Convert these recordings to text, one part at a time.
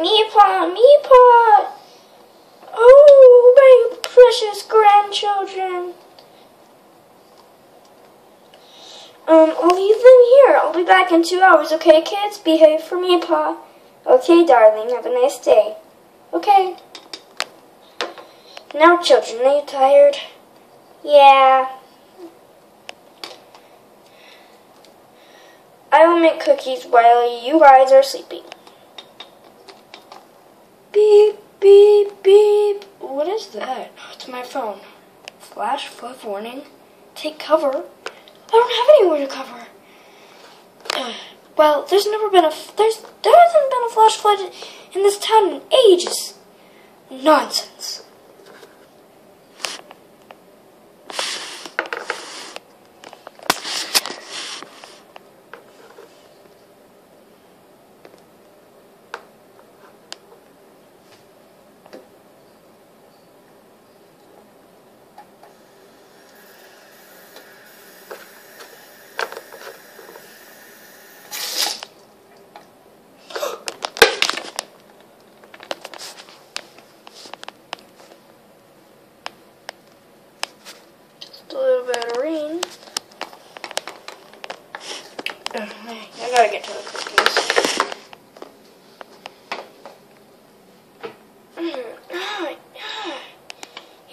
Grandpa! Oh, my precious grandchildren! Um, I'll leave them here. I'll be back in two hours, okay, kids? Behave for Meepaw. Okay, darling. Have a nice day. Okay. Now, children, are you tired? Yeah. I will make cookies while you guys are sleeping. Beep, beep, beep. What is that? It's my phone. Flash flood warning. Take cover. I don't have anywhere to cover. Uh, well, there's never been a there's there hasn't been a flash flood in this town in ages. Nonsense.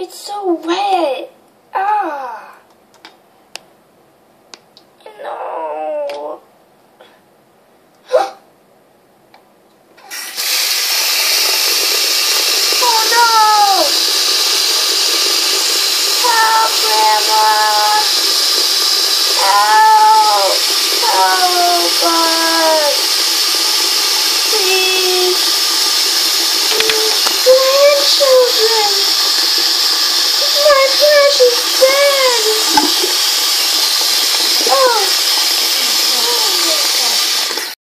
It's so wet.